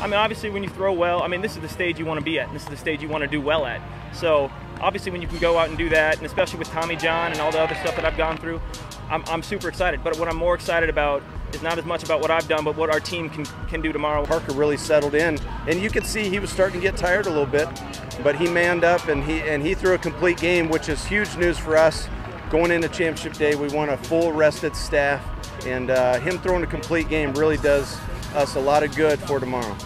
I mean, obviously, when you throw well, I mean, this is the stage you want to be at. This is the stage you want to do well at. So, obviously, when you can go out and do that, and especially with Tommy John and all the other stuff that I've gone through, I'm, I'm super excited. But what I'm more excited about is not as much about what I've done, but what our team can, can do tomorrow. Parker really settled in, and you could see he was starting to get tired a little bit, but he manned up and he and he threw a complete game, which is huge news for us. Going into championship day, we want a full rested staff, and uh, him throwing a complete game really does us a lot of good for tomorrow.